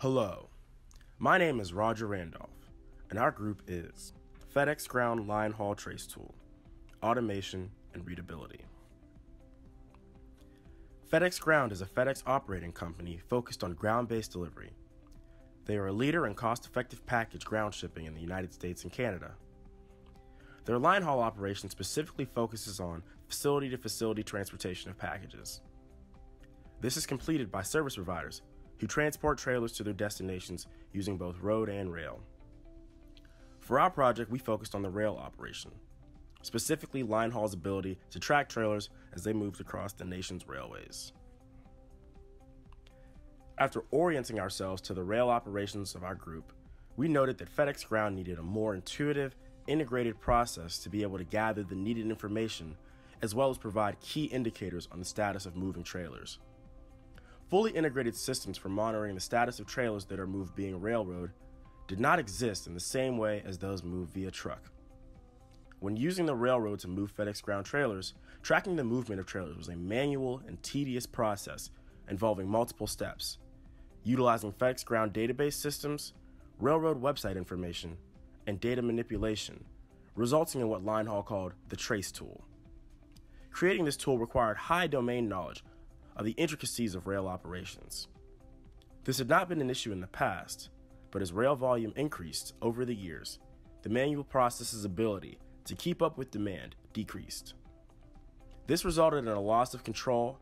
Hello, my name is Roger Randolph, and our group is FedEx Ground Line Haul Trace Tool, Automation and Readability. FedEx Ground is a FedEx operating company focused on ground based delivery. They are a leader in cost effective package ground shipping in the United States and Canada. Their line haul operation specifically focuses on facility to facility transportation of packages. This is completed by service providers who transport trailers to their destinations using both road and rail. For our project, we focused on the rail operation, specifically line haul's ability to track trailers as they moved across the nation's railways. After orienting ourselves to the rail operations of our group, we noted that FedEx Ground needed a more intuitive, integrated process to be able to gather the needed information as well as provide key indicators on the status of moving trailers. Fully integrated systems for monitoring the status of trailers that are moved being railroad did not exist in the same way as those moved via truck. When using the railroad to move FedEx ground trailers, tracking the movement of trailers was a manual and tedious process involving multiple steps, utilizing FedEx ground database systems, railroad website information, and data manipulation, resulting in what Linehaul called the trace tool. Creating this tool required high domain knowledge of the intricacies of rail operations. This had not been an issue in the past, but as rail volume increased over the years, the manual process's ability to keep up with demand decreased. This resulted in a loss of control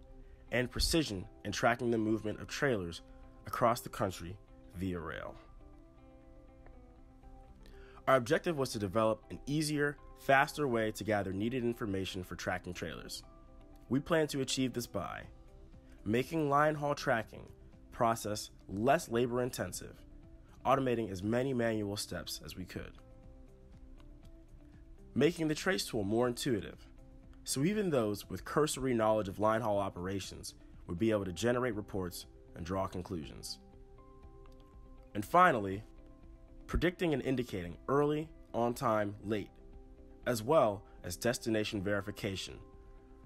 and precision in tracking the movement of trailers across the country via rail. Our objective was to develop an easier, faster way to gather needed information for tracking trailers. We plan to achieve this by making line haul tracking process less labor intensive, automating as many manual steps as we could. Making the trace tool more intuitive, so even those with cursory knowledge of line haul operations would be able to generate reports and draw conclusions. And finally, predicting and indicating early, on time, late, as well as destination verification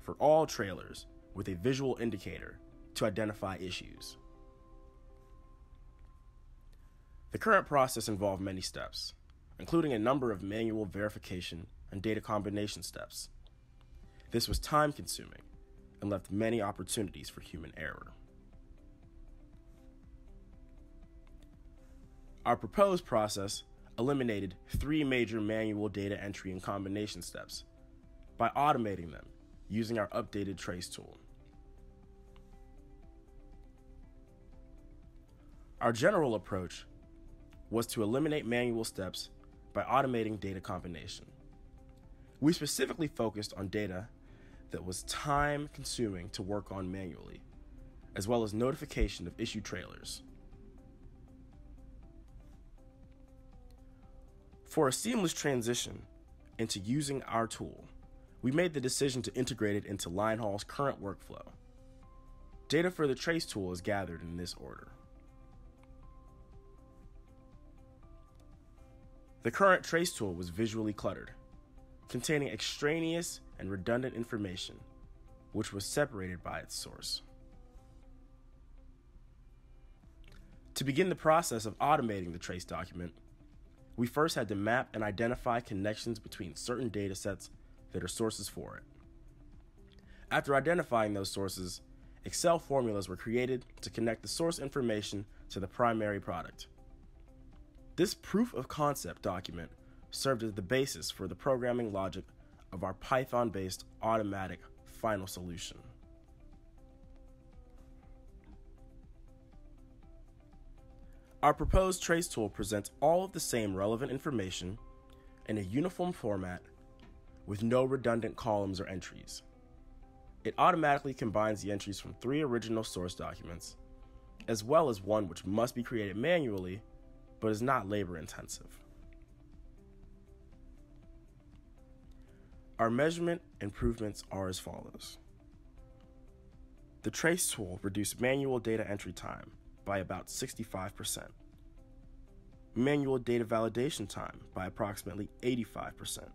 for all trailers with a visual indicator to identify issues. The current process involved many steps, including a number of manual verification and data combination steps. This was time consuming and left many opportunities for human error. Our proposed process eliminated three major manual data entry and combination steps by automating them using our updated trace tool. Our general approach was to eliminate manual steps by automating data combination. We specifically focused on data that was time consuming to work on manually, as well as notification of issue trailers. For a seamless transition into using our tool, we made the decision to integrate it into Linehaul's current workflow. Data for the trace tool is gathered in this order. The current trace tool was visually cluttered, containing extraneous and redundant information, which was separated by its source. To begin the process of automating the trace document, we first had to map and identify connections between certain data sets that are sources for it. After identifying those sources, Excel formulas were created to connect the source information to the primary product. This proof of concept document served as the basis for the programming logic of our Python based automatic final solution. Our proposed trace tool presents all of the same relevant information in a uniform format with no redundant columns or entries. It automatically combines the entries from three original source documents, as well as one which must be created manually but is not labor intensive. Our measurement improvements are as follows. The trace tool reduced manual data entry time by about 65%, manual data validation time by approximately 85%,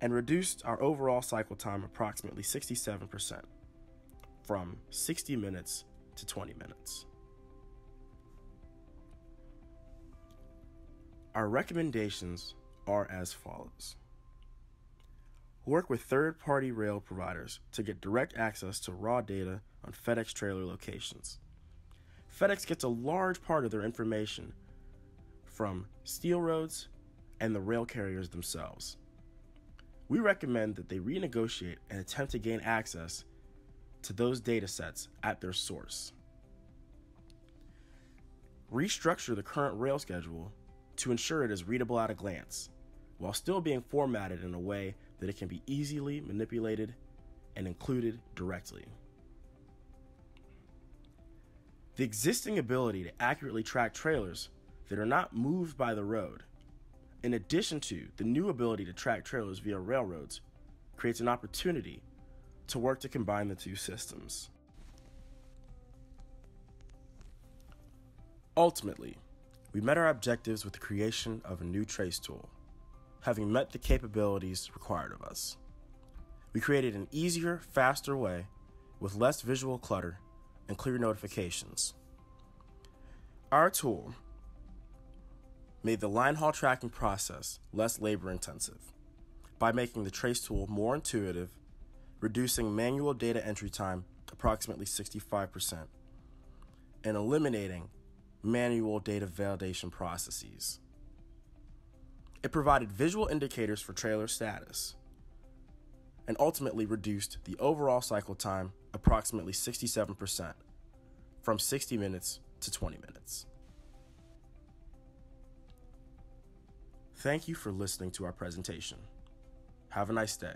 and reduced our overall cycle time approximately 67% from 60 minutes to 20 minutes. Our recommendations are as follows Work with third party rail providers to get direct access to raw data on FedEx trailer locations. FedEx gets a large part of their information from Steelroads and the rail carriers themselves. We recommend that they renegotiate and attempt to gain access to those data sets at their source. Restructure the current rail schedule to ensure it is readable at a glance, while still being formatted in a way that it can be easily manipulated and included directly. The existing ability to accurately track trailers that are not moved by the road, in addition to the new ability to track trailers via railroads, creates an opportunity to work to combine the two systems. Ultimately, we met our objectives with the creation of a new trace tool, having met the capabilities required of us. We created an easier, faster way with less visual clutter and clear notifications. Our tool made the line haul tracking process less labor intensive by making the trace tool more intuitive, reducing manual data entry time approximately 65%, and eliminating manual data validation processes. It provided visual indicators for trailer status and ultimately reduced the overall cycle time approximately 67% from 60 minutes to 20 minutes. Thank you for listening to our presentation. Have a nice day.